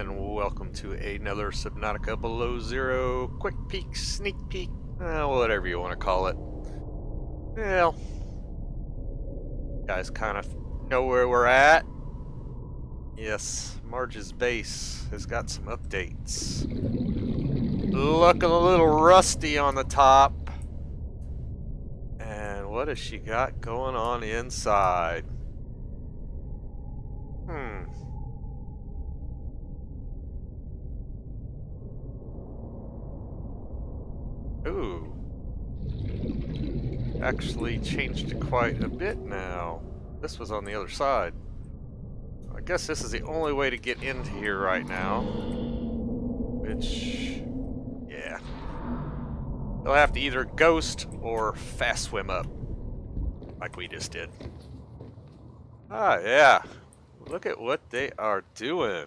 and welcome to another Subnautica Below Zero quick peek, sneak peek, uh, whatever you want to call it. Well, guys kind of know where we're at. Yes, Marge's base has got some updates. Looking a little rusty on the top. And what has she got going on inside? Ooh. Actually changed it quite a bit now. This was on the other side. I guess this is the only way to get into here right now. Which, yeah. They'll have to either ghost or fast swim up. Like we just did. Ah, yeah. Look at what they are doing.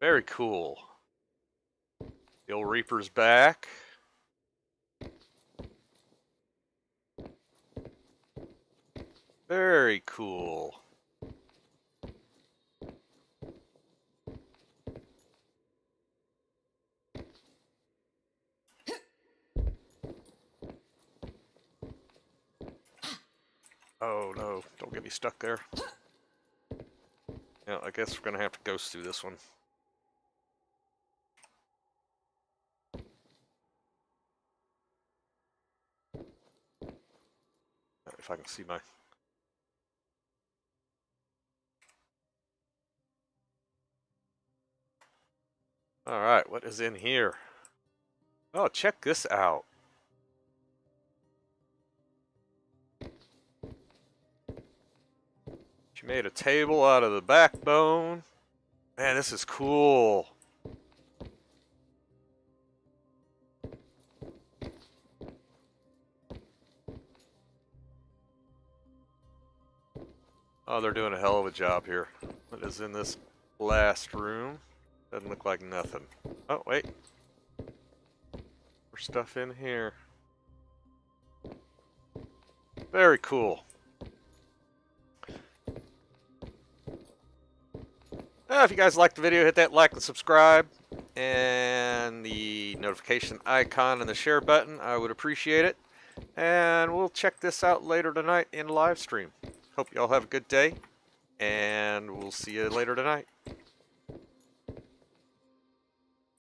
Very cool. Old Reaper's back. Very cool. Oh no, don't get me stuck there. Yeah, I guess we're gonna have to ghost through this one. If I can see my... Alright, what is in here? Oh, check this out. She made a table out of the backbone. Man, this is cool. Oh, they're doing a hell of a job here. What is in this last room? Doesn't look like nothing. Oh, wait. More stuff in here. Very cool. Uh, if you guys liked the video, hit that like and subscribe and the notification icon and the share button. I would appreciate it. And we'll check this out later tonight in live stream. Hope you all have a good day, and we'll see you later tonight.